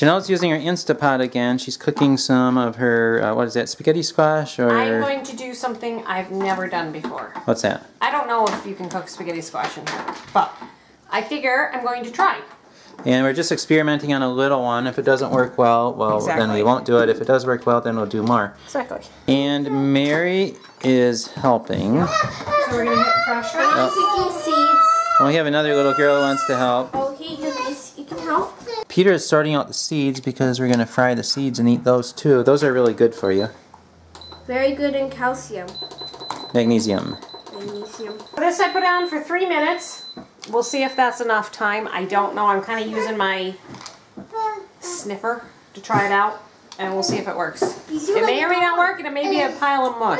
Janelle's using her Instapot again. She's cooking some of her, uh, what is that, spaghetti squash or... I'm going to do something I've never done before. What's that? I don't know if you can cook spaghetti squash in here, but I figure I'm going to try. And we're just experimenting on a little one. If it doesn't work well, well, then we won't do it. If it does work well, then we'll do more. Exactly. And Mary is helping. So we're going to hit pressure. I'm picking seeds. And we have another little girl who wants to help. Oh, here you guys. You can help. Peter is sorting out the seeds because we're going to fry the seeds and eat those too. Those are really good for you. Very good in calcium. Magnesium. Magnesium. This I put on for three minutes. We'll see if that's enough time. I don't know. I'm kind of using my sniffer to try it out, and we'll see if it works. It may or may not work, and it may be a pile of mush.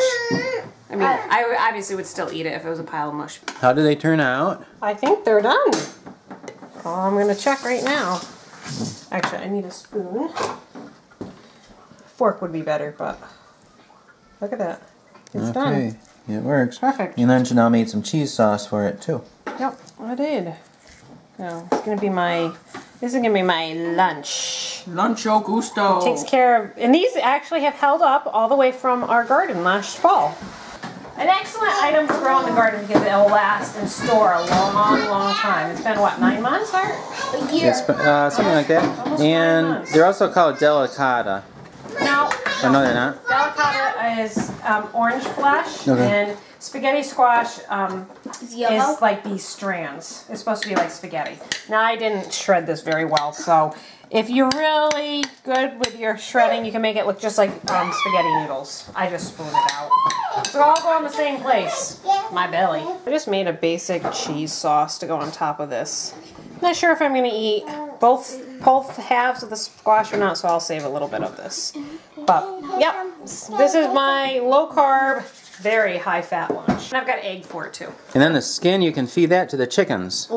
I mean, I obviously would still eat it if it was a pile of mush. How do they turn out? I think they're done. Well, I'm gonna check right now. Actually, I need a spoon. Fork would be better, but look at that. It's done. It works. Perfect. And then Janelle made some cheese sauce for it too. Yep, I did. No, it's gonna be my. This is gonna be my lunch. Luncho gusto. Takes care of, and these actually have held up all the way from our garden last fall. An excellent item to grow in the garden because it will last and store a long, long time. It's been what nine months, Art? A year. It's, uh, something like that. Almost nine And they're also called delicata. No. Or no, they're not. Delicata is um, orange flesh, Okay. and spaghetti squash um, It's is like these strands. It's supposed to be like spaghetti. Now I didn't shred this very well, so if you're really good with your shredding, you can make it look just like um, spaghetti noodles. I just spoon it out. So all go in the same place. My belly. I just made a basic cheese sauce to go on top of this. Not sure if I'm gonna eat both both halves of the squash or not, so I'll save a little bit of this. But yep, this is my low carb, very high fat lunch. And I've got egg for it too. And then the skin, you can feed that to the chickens.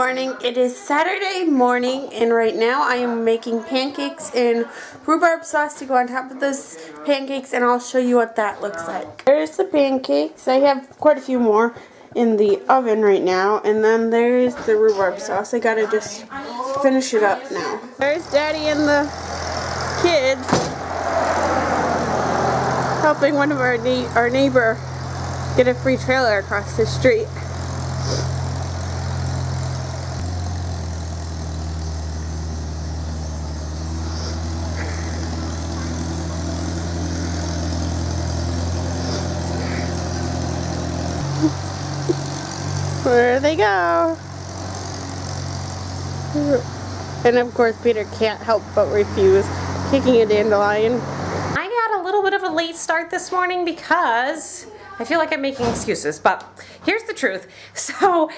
Morning. It is Saturday morning, and right now I am making pancakes in rhubarb sauce to go on top of those pancakes, and I'll show you what that looks like. There's the pancakes. I have quite a few more in the oven right now, and then there's the rhubarb sauce. I gotta just finish it up now. There's Daddy and the kids helping one of our our neighbor get a free trailer across the street. There they go. And of course, Peter can't help but refuse kicking a dandelion. I got a little bit of a late start this morning because I feel like I'm making excuses, but here's the truth. So,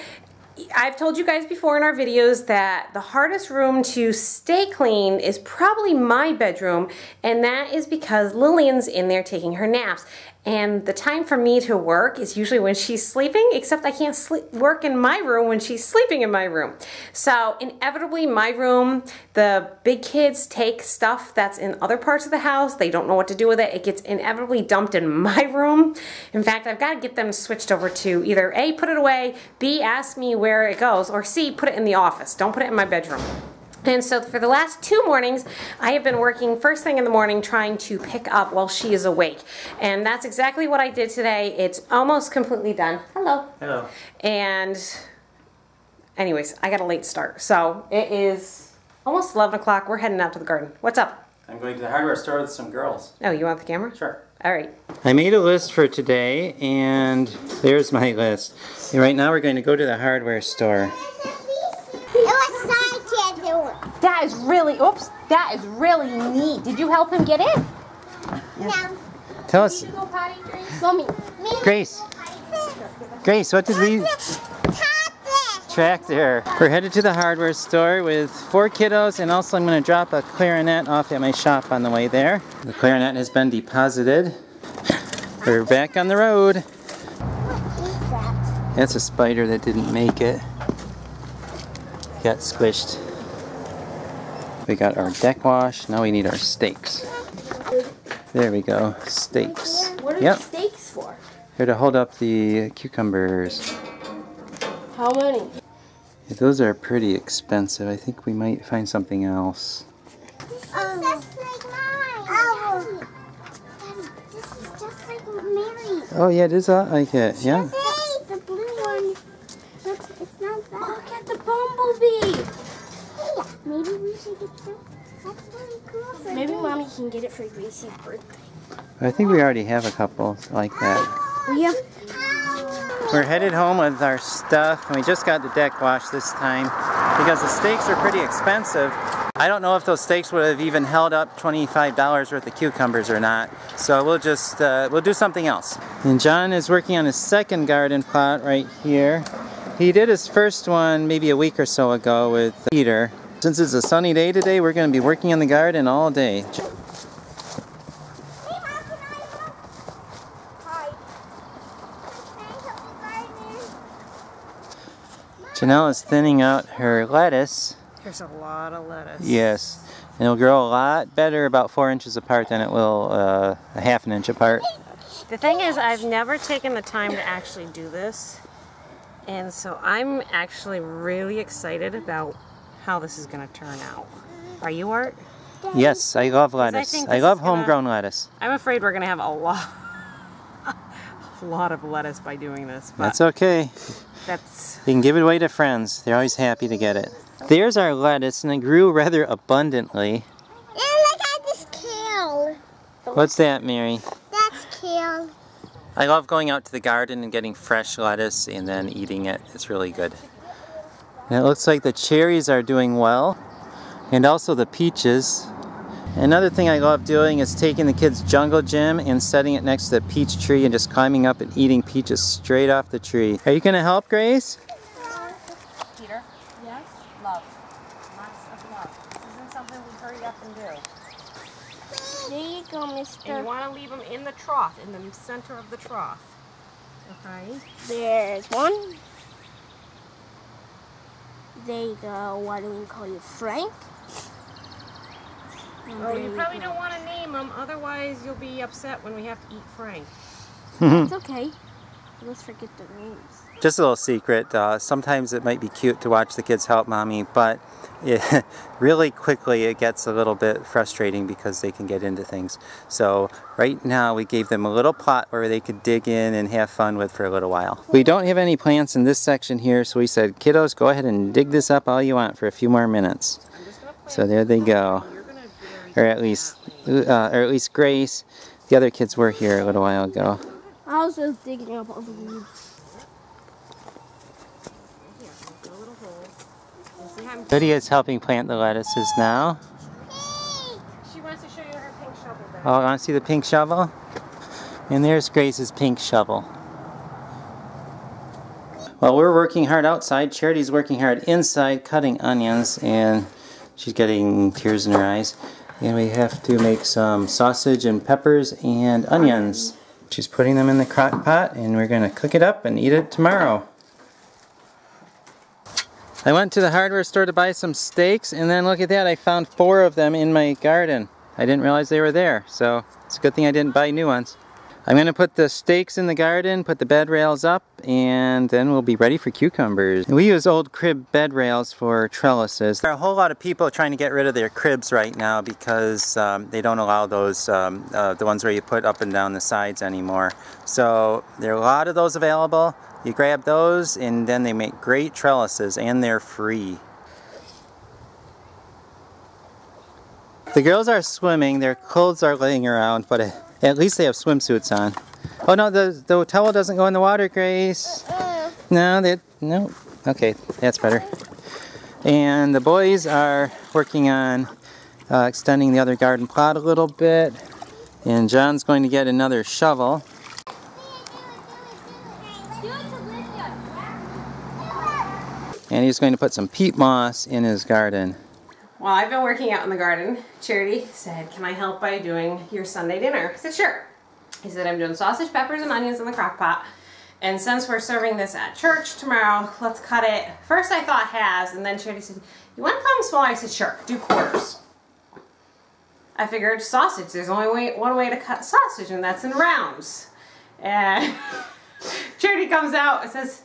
I've told you guys before in our videos that the hardest room to stay clean is probably my bedroom, and that is because Lillian's in there taking her naps. And the time for me to work is usually when she's sleeping, except I can't sleep, work in my room when she's sleeping in my room. So inevitably my room, the big kids take stuff that's in other parts of the house. They don't know what to do with it. It gets inevitably dumped in my room. In fact, I've got to get them switched over to either A, put it away, B, ask me where it goes, or C, put it in the office. Don't put it in my bedroom. And so for the last two mornings, I have been working first thing in the morning trying to pick up while she is awake. And that's exactly what I did today. It's almost completely done. Hello. Hello. And anyways, I got a late start. So it is almost 11 o'clock. We're heading out to the garden. What's up? I'm going to the hardware store with some girls. Oh, you want the camera? Sure. All right. I made a list for today, and there's my list. And right now we're going to go to the hardware store. That is really, oops, that is really neat. Did you help him get in? Tell us, potty, Grace? Mommy. Grace. Grace, what did we... Tractor. We're headed to the hardware store with four kiddos, and also I'm going to drop a clarinet off at my shop on the way there. The clarinet has been deposited. We're back on the road. That's a spider that didn't make it. Got squished. We got our deck wash. Now we need our stakes. There we go. Stakes. What are Yep. stakes for? Here to hold up the cucumbers. How many? Those are pretty expensive. I think we might find something else. This is just like mine. Oh. Daddy, this is just like Mary's. Oh yeah, it is uh, like it. Yeah. Hey, the blue one. Look, it's not bad. Look at the bumblebee. Hey, maybe we should get the. That's really cool. For Maybe Grace. mommy can get it birthday. I think we already have a couple like that. We have We're headed home with our stuff, and we just got the deck washed this time because the stakes are pretty expensive. I don't know if those stakes would have even held up $25 worth of cucumbers or not, so we'll just uh, we'll do something else. And John is working on his second garden plot right here. He did his first one maybe a week or so ago with Peter. Since it's a sunny day today, we're going to be working in the garden all day. Hey, Mom, can I help? Hi. Can I help the gardener? Janelle is thinning out her lettuce. There's a lot of lettuce. Yes, and it'll grow a lot better about four inches apart than it will uh, a half an inch apart. The thing is, I've never taken the time to actually do this. And so I'm actually really excited about how this is going to turn out. Are you, Art? Yes, I love lettuce. think I, love is gonna- homegrown lettuce. I'm afraid we're going to have a lot, a lot of lettuce by doing this. But That's okay. That's You can give it away to friends. They're always happy to get it. There's our lettuce, and it grew rather abundantly. And look at this kale. What's that, Mary? That's kale. I love going out to the garden and getting fresh lettuce and then eating it. It's really good. And it looks like the cherries are doing well, and also the peaches. Another thing I love doing is taking the kids' jungle gym and setting it next to the peach tree and just climbing up and eating peaches straight off the tree. Are you going to help, Grace? Peter. Yes. Love. Lots of love. This isn't something we hurry up and do. There you go, And you want to leave them in the trough, in the center of the trough. Okay. There's one. There you go. Why do we call you Frank? And Oh, there you probably don't want to name them, otherwise you'll be upset when we have to eat Frank. It's okay. Let's forget the names. Just a little secret. Uh, sometimes it might be cute to watch the kids help mommy, but it, really quickly it gets a little bit frustrating because they can get into things. So right now we gave them a little plot where they could dig in and have fun with for a little while. We don't have any plants in this section here, so we said, kiddos, go ahead and dig this up all you want for a few more minutes. So there they go. Or at least, uh, or at least Grace. The other kids were here a little while ago. I was just digging up all the weeds. Lydia is helping plant the lettuces now. She wants to show you her pink shovel bag. Oh, want to see the pink shovel? And there's Grace's pink shovel. Well, we're working hard outside. Charity's working hard inside, cutting onions, and she's getting tears in her eyes. And we have to make some sausage and peppers and onions. She's putting them in the crock pot, and we're going to cook it up and eat it tomorrow. I went to the hardware store to buy some stakes, and then look at that, I found four of them in my garden. I didn't realize they were there, so it's a good thing I didn't buy new ones. I'm going to put the stakes in the garden, put the bed rails up, and then we'll be ready for cucumbers. We use old crib bed rails for trellises. There are a whole lot of people trying to get rid of their cribs right now because um, they don't allow those, um, uh, the ones where you put up and down the sides anymore. So there are a lot of those available. You grab those and then they make great trellises and they're free. The girls are swimming, their clothes are laying around, but at least they have swimsuits on. Oh no, the, the towel doesn't go in the water, Grace. No, that, no. Okay, that's better. And the boys are working on uh, extending the other garden plot a little bit. And John's going to get another shovel. And he's going to put some peat moss in his garden. Well, I've been working out in the garden. Charity said, Can I help by doing your Sunday dinner? I said, Sure. He said, I'm doing sausage, peppers, and onions in the crock pot. And since we're serving this at church tomorrow, let's cut it. First, I thought halves, and then Charity said, You want to cut them small? I said, Sure, do quarters. I figured sausage, there's only way, one way to cut sausage, and that's in rounds. And Charity comes out and says,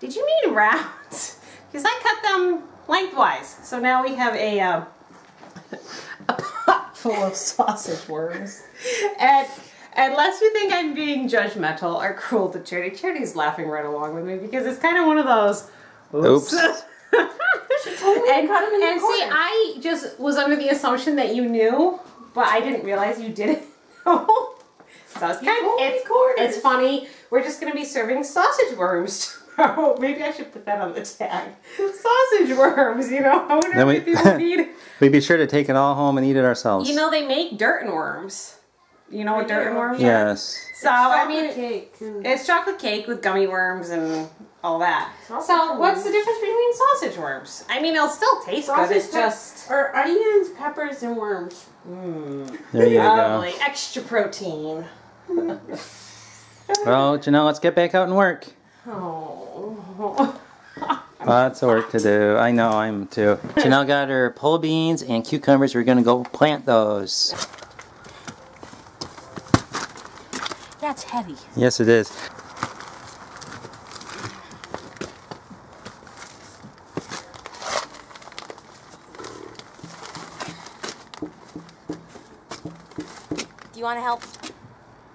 Did you mean rounds? because I cut them lengthwise. So now we have a, uh, a pot full of sausage worms. And unless you think I'm being judgmental or cruel to Charity, Charity's laughing right along with me because it's kind of one of those. Oops. and and see, I just was under the assumption that you knew, but I didn't realize you didn't know. So it's kind of it's, it's funny. We're just gonna be serving sausage worms tomorrow. Maybe I should put that on the tag. Sausage worms, you know. I wonder Then we- if people need. We'd be sure to take it all home and eat it ourselves. You know, they make dirt and worms. You know what dirt and worms are? yes. So I mean, cake. it's chocolate cake with gummy worms and all that. so what's the difference between sausage worms? I mean, it'll still taste good. Sausage It's pep- just or onions, peppers, and worms. Hmm. There you go. extra protein. Well, Janelle, let's get back out and work. Oh. Lots of work to do. I know, I'm too. Janelle got her pole beans and cucumbers. We're gonna go plant those. That's heavy. Yes, it is. Do you want to help?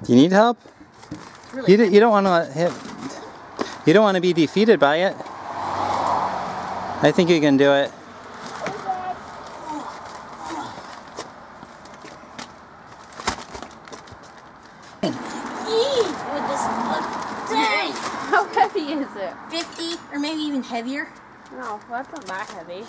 Do you need help? Really You, d- you don't want to hit. You don't want to be defeated by it. I think you can do it. Yee! With this dang! How heavy is it? 50 or maybe even heavier. No, that's not that heavy.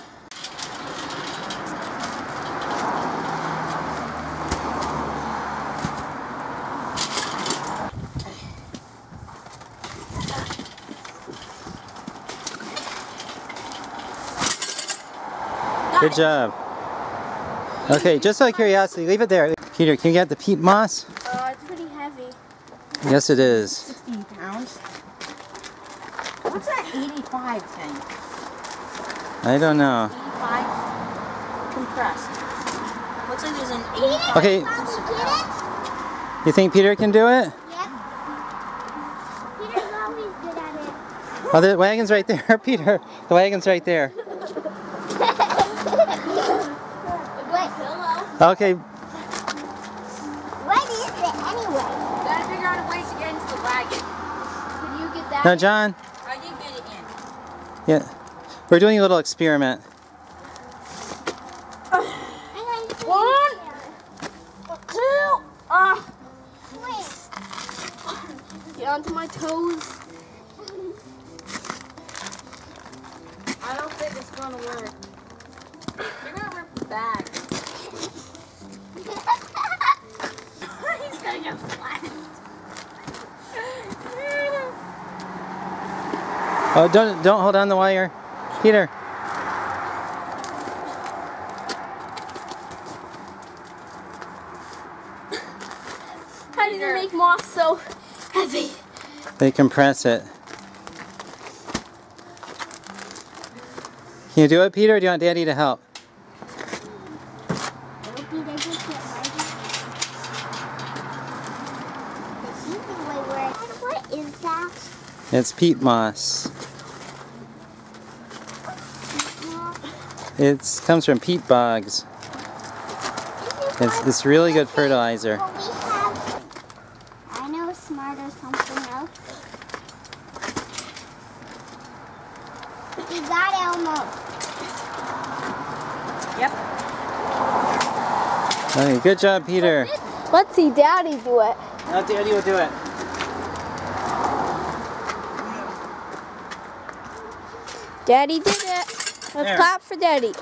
Good job. Okay, just out of curiosity, leave it there. Peter, can you get the peat moss? Uh, it's pretty heavy. Yes, it is. 16 pounds. What's that 85 thing? I don't know. 85 compressed. Looks like there's an 85. Okay, Mom, you get it? you think Peter can do it? Yep. Peter's always good at it. Oh, the wagon's right there, Peter. The wagon's right there. Wait, hello. Okay, What is it anyway? Gotta figure out a way to get into the wagon. Can you get that? now John. I did get it in. Yeah, we're doing a little experiment. I'm going to One. Two. Ah. Wait. Get onto my toes. I don't think it's gonna work. You're gonna rip the bag. He's gonna get flattened. Oh, don't don't hold on the wire, Peter. How did you make moss so heavy? They compress it. Can you do it, Peter, or do you want Daddy to help? It's peat doesn't get muddy. This is the way we're- What is that? It's peat moss. It comes from peat bogs. It's, it's really good fertilizer. We have. I know smart or something else. We got Elmo. Yep. Okay, good job, Peter. Let's see Daddy do it. Now Daddy will do it. Daddy did it. Let's There. clap for Daddy.